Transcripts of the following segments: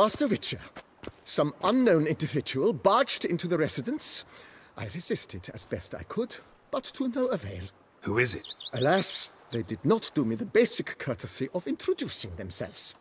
Master Witcher, some unknown individual barged into the residence. I resisted as best I could, but to no avail. Who is it? Alas, they did not do me the basic courtesy of introducing themselves.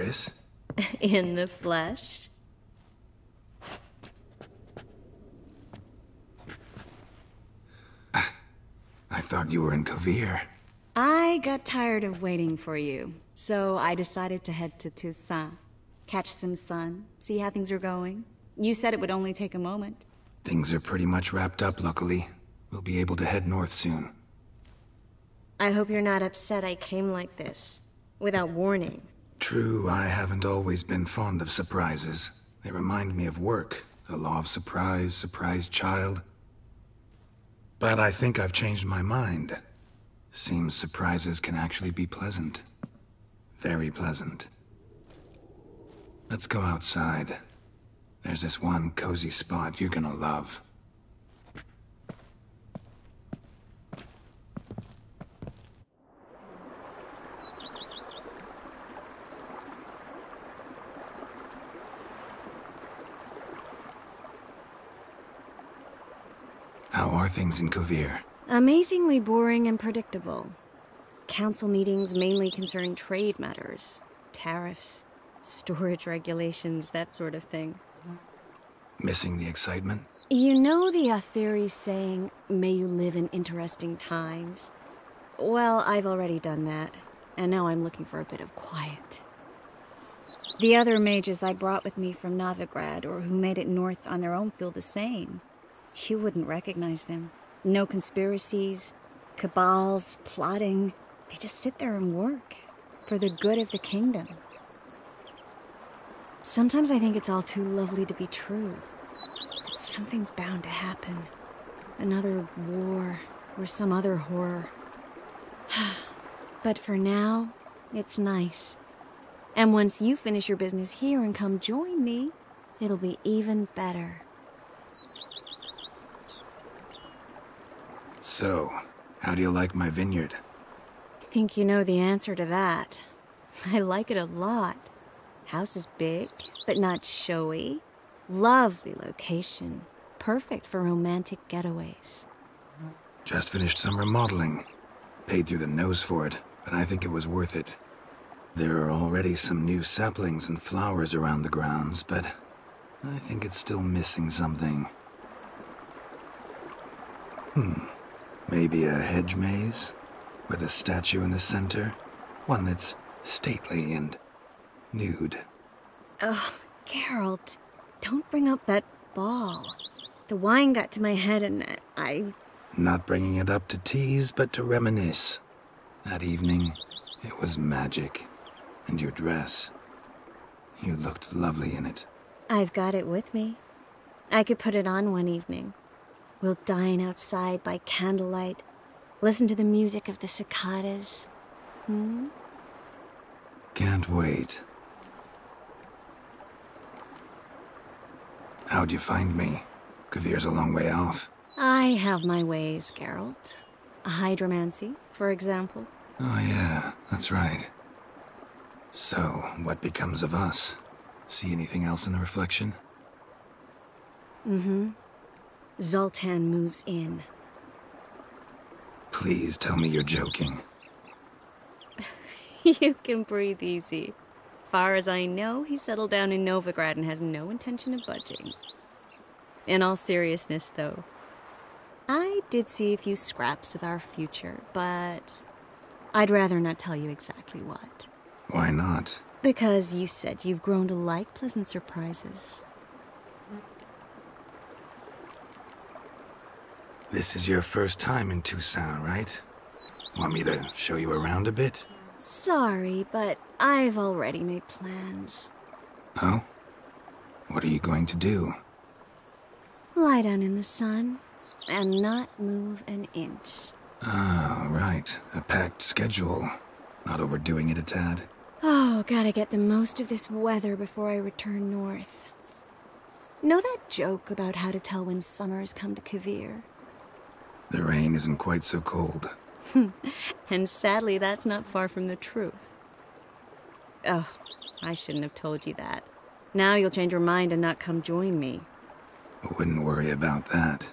Triss? In the flesh? Ah, I thought you were in Kovir. I got tired of waiting for you, so I decided to head to Toussaint. Catch some sun, see how things are going. You said it would only take a moment. Things are pretty much wrapped up, luckily. We'll be able to head north soon. I hope you're not upset I came like this, without warning. True, I haven't always been fond of surprises. They remind me of work. The law of surprise, surprise child. But I think I've changed my mind. Seems surprises can actually be pleasant. Very pleasant. Let's go outside. There's this one cozy spot you're gonna love. How are things in Kovir? Amazingly boring and predictable. Council meetings mainly concern trade matters, tariffs, storage regulations, that sort of thing. Missing the excitement? You know the Aetheri saying, may you live in interesting times? Well, I've already done that, and now I'm looking for a bit of quiet. The other mages I brought with me from Novigrad or who made it north on their own feel the same. You wouldn't recognize them. No conspiracies, cabals, plotting. They just sit there and work for the good of the kingdom. Sometimes I think it's all too lovely to be true. That something's bound to happen. Another war or some other horror. but for now, it's nice. And once you finish your business here and come join me, it'll be even better. So, how do you like my vineyard? I think you know the answer to that. I like it a lot. House is big, but not showy. Lovely location. Perfect for romantic getaways. Just finished some remodeling. Paid through the nose for it, but I think it was worth it. There are already some new saplings and flowers around the grounds, but I think it's still missing something. Hmm. Maybe a hedge maze? With a statue in the center? One that's stately and nude. Oh, Geralt, don't bring up that ball. The wine got to my head and I. Not bringing it up to tease, but to reminisce. That evening, it was magic. And your dress. You looked lovely in it. I've got it with me. I could put it on one evening. We'll dine outside by candlelight, listen to the music of the cicadas. Hmm? Can't wait. How'd you find me? Kovir's a long way off. I have my ways, Geralt. A hydromancy, for example. Oh, yeah, that's right. So, what becomes of us? See anything else in the reflection? Mm hmm. Zoltan moves in. Please tell me you're joking. you can breathe easy. Far as I know, he settled down in Novigrad and has no intention of budging. In all seriousness, though, I did see a few scraps of our future, but I'd rather not tell you exactly what. Why not? Because you said you've grown to like pleasant surprises. This is your first time in Toussaint, right? Want me to show you around a bit? Sorry, but I've already made plans. Oh? What are you going to do? Lie down in the sun and not move an inch. Ah, right. A packed schedule. Not overdoing it a tad. Oh, gotta get the most of this weather before I return north. Know that joke about how to tell when summer's come to Kovir? The rain isn't quite so cold. And sadly, that's not far from the truth. Oh, I shouldn't have told you that. Now you'll change your mind and not come join me. I wouldn't worry about that.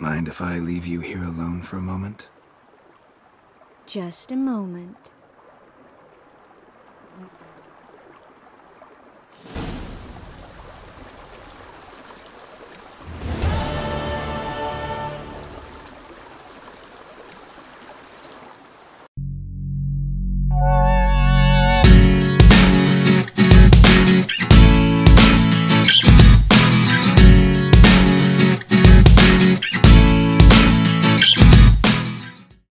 Mind if I leave you here alone for a moment? Just a moment.